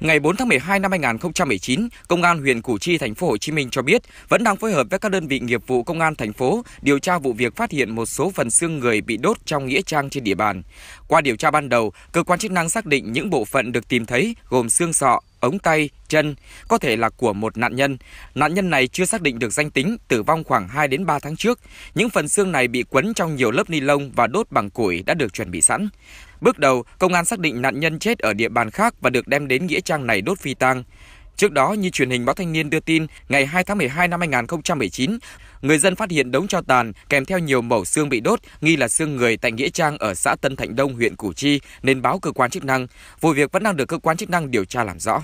Ngày 4 tháng 12 năm 2019, Công an huyện Củ Chi, thành phố Hồ Chí Minh cho biết vẫn đang phối hợp với các đơn vị nghiệp vụ công an thành phố điều tra vụ việc phát hiện một số phần xương người bị đốt trong nghĩa trang trên địa bàn. Qua điều tra ban đầu, cơ quan chức năng xác định những bộ phận được tìm thấy gồm xương sọ, ống tay, chân có thể là của một nạn nhân. Nạn nhân này chưa xác định được danh tính, tử vong khoảng 2 đến 3 tháng trước. Những phần xương này bị quấn trong nhiều lớp ni lông và đốt bằng củi đã được chuẩn bị sẵn. Bước đầu, công an xác định nạn nhân chết ở địa bàn khác và được đem đến nghĩa trang này đốt phi tang. Trước đó, như truyền hình báo Thanh niên đưa tin, ngày 2 tháng 12 năm 2019, người dân phát hiện đống cho tàn kèm theo nhiều mẩu xương bị đốt, nghi là xương người tại nghĩa trang ở xã Tân Thạnh Đông, huyện Củ Chi nên báo cơ quan chức năng. Vụ việc vẫn đang được cơ quan chức năng điều tra làm rõ.